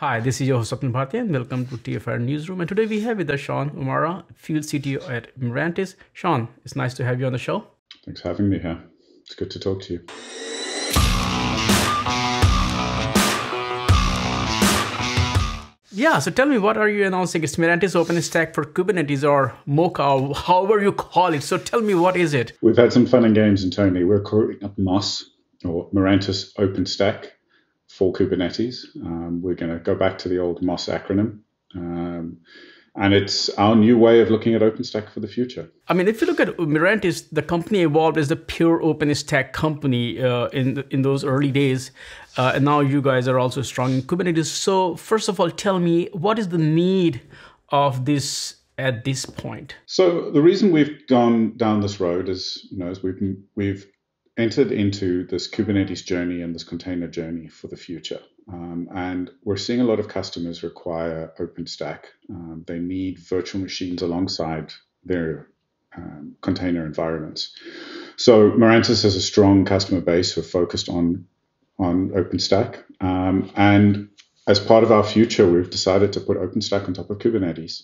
Hi, this is your host Swapnil Bhartiya and welcome to TFiR Newsroom. And today we have with us Shaun O'Meara, Field CTO at Mirantis. Shaun, it's nice to have you on the show. Thanks for having me here. It's good to talk to you. Yeah, so tell me, what are you announcing? It's Mirantis OpenStack for Kubernetes or Mocha, or however you call it. So tell me, what is it? We've had some fun and games internally. We're calling up MOS or Mirantis OpenStack for Kubernetes. Um, we're going to go back to the old MOS acronym. Um, and it's our new way of looking at OpenStack for the future. I mean, if you look at Mirantis, the company evolved as a pure OpenStack company uh, in the, in those early days, uh, and now you guys are also strong in Kubernetes. So, first of all, tell me what is the need of this at this point? So, the reason we've gone down this road is, you know, is we've we've entered into this Kubernetes journey and this container journey for the future. Um, and we're seeing a lot of customers require OpenStack. Um, they need virtual machines alongside their um, container environments. So Mirantis has a strong customer base who are focused on on OpenStack. Um, and as part of our future, we've decided to put OpenStack on top of Kubernetes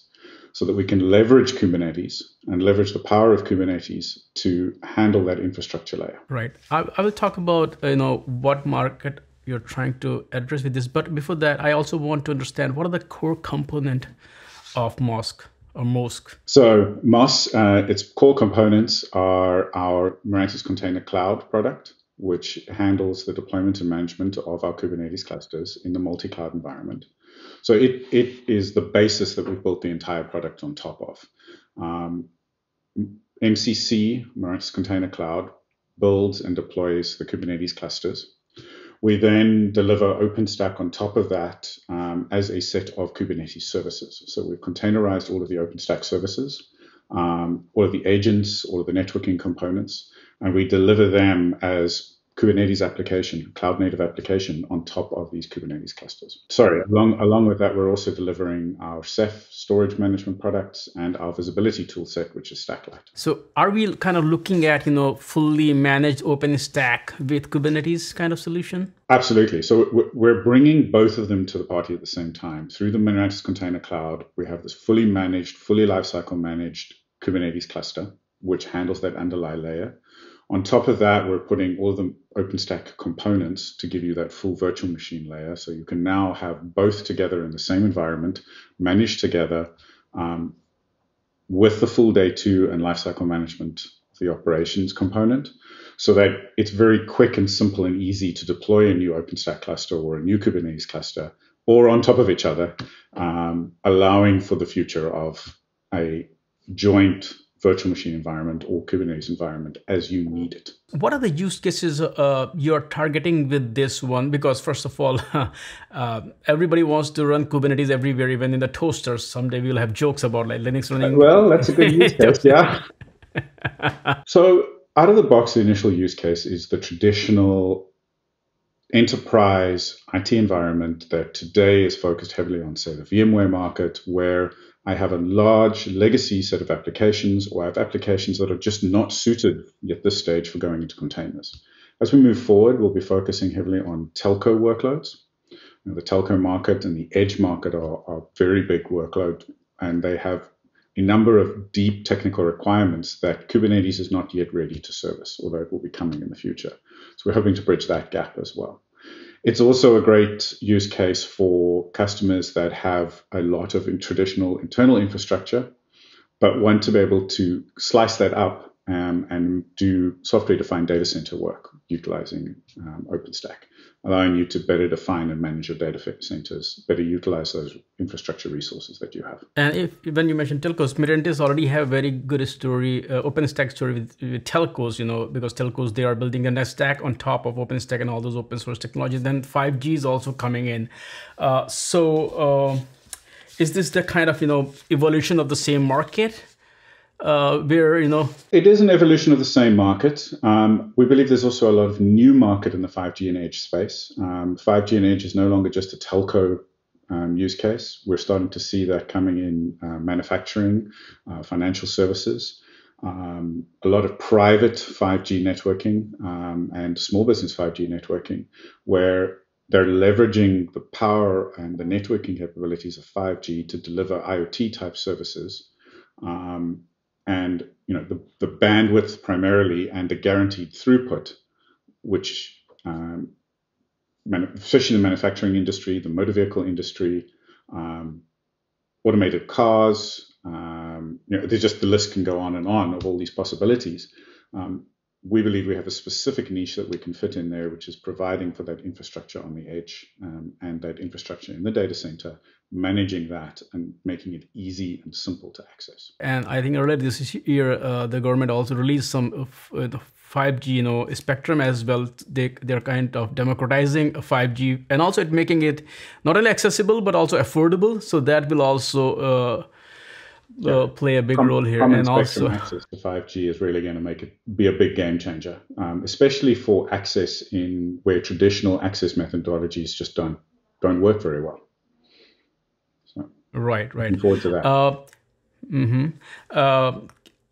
so that we can leverage Kubernetes and leverage the power of Kubernetes to handle that infrastructure layer. Right. I, I will talk about you know what market you're trying to address with this, but before that, I also want to understand what are the core component of MOSC or MOSC. So MOS, uh, its core components are our Mirantis Container Cloud product, which handles the deployment and management of our Kubernetes clusters in the multi-cloud environment. So it, it is the basis that we've built the entire product on top of. Um, MCC, Mirantis Container Cloud, builds and deploys the Kubernetes clusters. We then deliver OpenStack on top of that um, as a set of Kubernetes services. So we've containerized all of the OpenStack services, um, all of the agents, all of the networking components, and we deliver them as Kubernetes application, cloud native application on top of these Kubernetes clusters. Sorry, along, along with that, we're also delivering our Ceph storage management products and our visibility toolset, which is Stacklight. So are we kind of looking at, you know, fully managed OpenStack with Kubernetes kind of solution? Absolutely. So we're bringing both of them to the party at the same time. Through the Mirantis Container Cloud, we have this fully managed, fully lifecycle managed Kubernetes cluster, which handles that underlying layer. On top of that, we're putting all the OpenStack components to give you that full virtual machine layer. So you can now have both together in the same environment, managed together um, with the full day two and lifecycle management the operations component so that it's very quick and simple and easy to deploy a new OpenStack cluster or a new Kubernetes cluster or on top of each other, um, allowing for the future of a joint virtual machine environment or Kubernetes environment as you need it. What are the use cases uh, you're targeting with this one? Because first of all, uh, everybody wants to run Kubernetes everywhere, even in the toasters. Someday we'll have jokes about like Linux running. Well, that's a good use case, yeah. so out of the box, the initial use case is the traditional enterprise IT environment that today is focused heavily on, say, the VMware market, where I have a large legacy set of applications, or I have applications that are just not suited at this stage for going into containers. As we move forward, we'll be focusing heavily on telco workloads. You know, the telco market and the edge market are, are very big workload, and they have a number of deep technical requirements that Kubernetes is not yet ready to service, although it will be coming in the future. So we're hoping to bridge that gap as well. It's also a great use case for customers that have a lot of traditional internal infrastructure, but want to be able to slice that up um, and do software defined data center work utilizing um, OpenStack allowing you to better define and manage your data centers, better utilize those infrastructure resources that you have. And if when you mentioned telcos, Mirantis already have very good story, uh, OpenStack story with, with, telcos, you know, because telcos, they are building a stack on top of OpenStack and all those open source technologies. Then 5G is also coming in. Uh, so uh, is this the kind of, you know, evolution of the same market? Uh, we're you know it is an evolution of the same market. Um, we believe there's also a lot of new market in the 5G and edge space. Um, 5G and edge is no longer just a telco um, use case. We're starting to see that coming in uh, manufacturing, uh, financial services. Um, a lot of private 5G networking um, and small business 5G networking, where they're leveraging the power and the networking capabilities of 5G to deliver IoT type services. Um, and you know the, the bandwidth primarily and the guaranteed throughput, which um, especially the manufacturing industry, the motor vehicle industry, um, automated cars, um, you know, just the list can go on and on of all these possibilities. Um, we believe we have a specific niche that we can fit in there, which is providing for that infrastructure on the edge um, and that infrastructure in the data center, managing that and making it easy and simple to access. And I think earlier this year, uh, the government also released some of uh, 5G, you know, spectrum as well. They they're kind of democratizing 5G and also it making it not only accessible but also affordable. So that will also uh, uh, play a big Com- role here. and also access to 5G is really going to make it be a big game changer, um, especially for access in where traditional access methodologies just don't don't work very well. So, right, right. Looking forward to that. Uh, mm-hmm. Uh,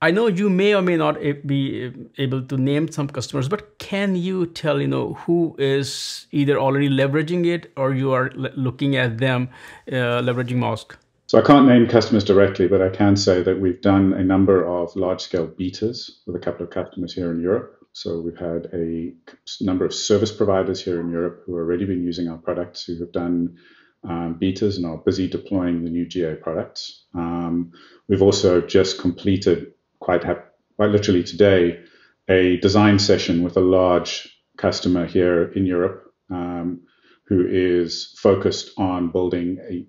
I know you may or may not be able to name some customers, but can you tell you know who is either already leveraging it or you are looking at them uh, leveraging MOSK? So I can't name customers directly, but I can say that we've done a number of large-scale betas with a couple of customers here in Europe. So we've had a number of service providers here in Europe who have already been using our products, who have done um, betas and are busy deploying the new GA products. Um, we've also just completed quite ha- quite literally today a design session with a large customer here in Europe um, who is focused on building a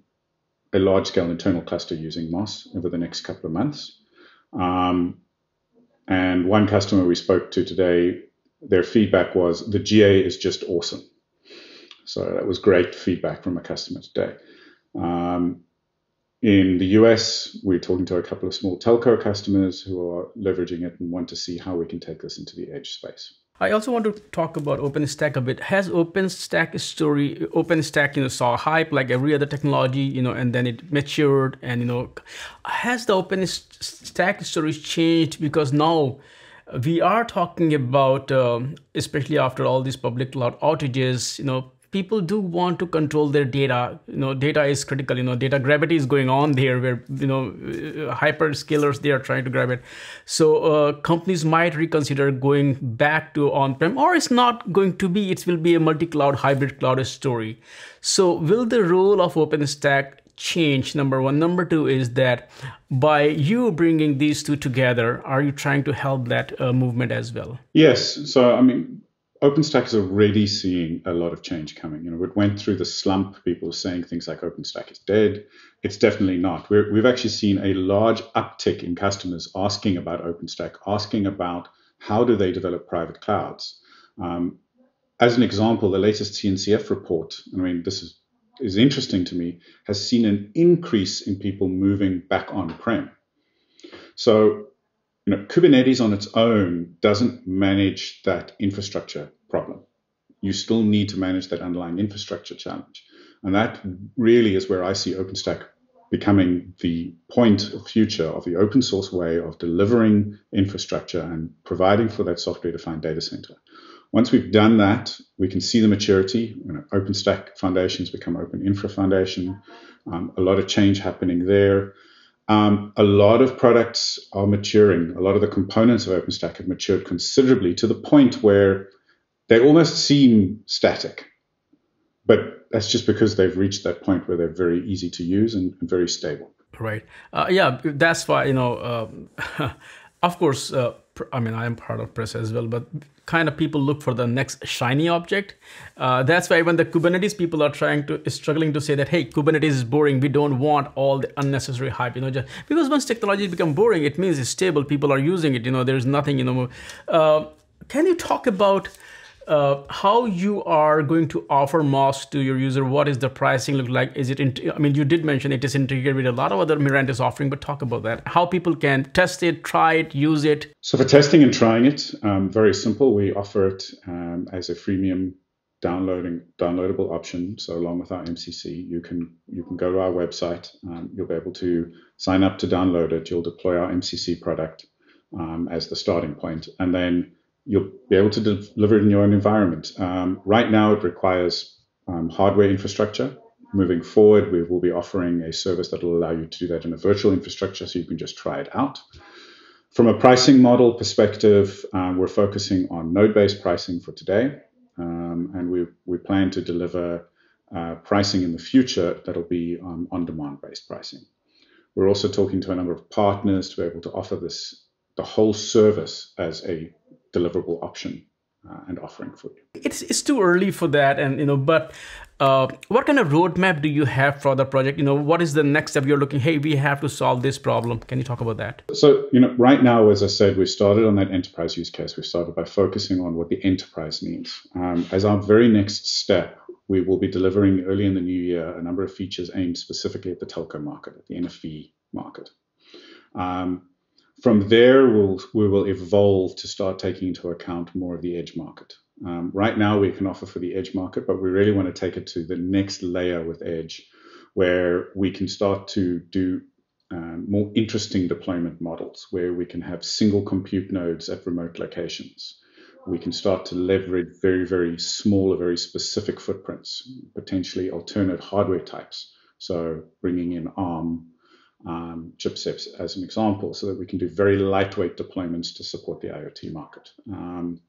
a large scale internal cluster using MOS over the next couple of months. Um, and one customer we spoke to today, their feedback was the GA is just awesome. So that was great feedback from a customer today. Um, in the US, we're talking to a couple of small telco customers who are leveraging it and want to see how we can take this into the edge space. I also want to talk about OpenStack a bit. Has OpenStack story, OpenStack, you know, saw hype like every other technology, you know, and then it matured, and you know, has the OpenStack story changed because now we are talking about, um, especially after all these public cloud outages, you know, people do want to control their data. You know data is critical. You know data gravity is going on there where you know uh, hyperscalers they are trying to grab it. So uh, companies might reconsider going back to on-prem or it's not going to be. It will be a multi-cloud hybrid cloud story. So will the role of openstack change? Number one. Number two is that by you bringing these two together are you trying to help that uh, movement as well? Yes. So i mean OpenStack is already seeing a lot of change coming. You know, it went through the slump. People were saying things like OpenStack is dead. It's definitely not. we have actually seen a large uptick in customers asking about OpenStack, asking about how do they develop private clouds. Um, as an example, the latest CNCF report, I mean, this is, is interesting to me, has seen an increase in people moving back on-prem. So you know, Kubernetes on its own doesn't manage that infrastructure problem. You still need to manage that underlying infrastructure challenge. And that really is where I see OpenStack becoming the point of future of the open source way of delivering infrastructure and providing for that software defined data center. Once we've done that, we can see the maturity. You know, OpenStack foundations become Open Infra Foundation. Um, a lot of change happening there. Um, a lot of products are maturing. A lot of the components of OpenStack have matured considerably to the point where they almost seem static. But that's just because they've reached that point where they're very easy to use and, and very stable. Right. Uh, yeah, that's why, you know, um, of course, uh, I mean, I am part of press as well, but kind of people look for the next shiny object. Uh, that's why when the Kubernetes people are trying to struggling to say that hey, Kubernetes is boring. We don't want all the unnecessary hype. You know, just because once technology become boring, it means it's stable. People are using it. You know, there's nothing. You know, uh, can you talk about uh, how you are going to offer MOSK to your user. What is the pricing look like? Is it? in, I mean, you did mention it is integrated with a lot of other Mirantis offering, but talk about that. How people can test it, try it, use it. So for testing and trying it, um, very simple. We offer it um, as a freemium downloading downloadable option. So along with our MCC, you can you can go to our website. Um, you'll be able to sign up to download it. You'll deploy our MCC product um, as the starting point, and then you'll be able to deliver it in your own environment. Um, right now, it requires um, hardware infrastructure. Moving forward, we will be offering a service that will allow you to do that in a virtual infrastructure so you can just try it out. From a pricing model perspective, uh, we're focusing on node based pricing for today. Um, and we, we plan to deliver uh, pricing in the future that'll be um, on demand based pricing. We're also talking to a number of partners to be able to offer this the whole service as a deliverable option uh, and offering for you. It's it's too early for that, and you know, but uh, what kind of roadmap do you have for the project? You know, what is the next step you're looking? Hey, we have to solve this problem. Can you talk about that? So, you know, right now, as I said, we started on that enterprise use case. We started by focusing on what the enterprise needs. Um, as our very next step, we will be delivering early in the new year a number of features aimed specifically at the telco market, at the NFV market. Um, from there, we'll, we will evolve to start taking into account more of the edge market. Um, right now, we can offer for the edge market, but we really want to take it to the next layer with edge, where we can start to do um, more interesting deployment models, where we can have single compute nodes at remote locations. We can start to leverage very, very small, very specific footprints, potentially alternate hardware types. So bringing in ARM um, chipsets as an example, so that we can do very lightweight deployments to support the IoT market. Um,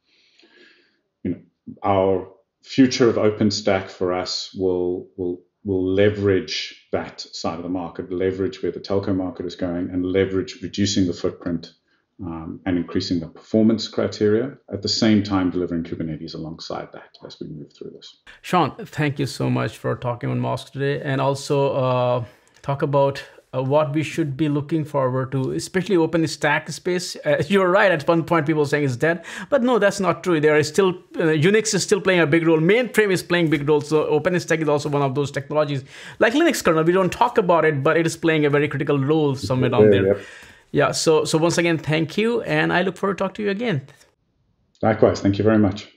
you know, our future of OpenStack for us will will will leverage that side of the market, leverage where the telco market is going, and leverage reducing the footprint um, and increasing the performance criteria at the same time delivering Kubernetes alongside that as we move through this. Shaun, thank you so much for talking on MOSK today and also uh, talk about uh, what we should be looking forward to, especially OpenStack space. Uh, you're right. At one point, people saying it's dead, but no, that's not true. There is still uh, Unix is still playing a big role. Mainframe is playing big role. So OpenStack is also one of those technologies, like Linux kernel. We don't talk about it, but it is playing a very critical role somewhere down there. Yep. Yeah. So so once again, thank you, and I look forward to talk to you again. Likewise. Thank you very much.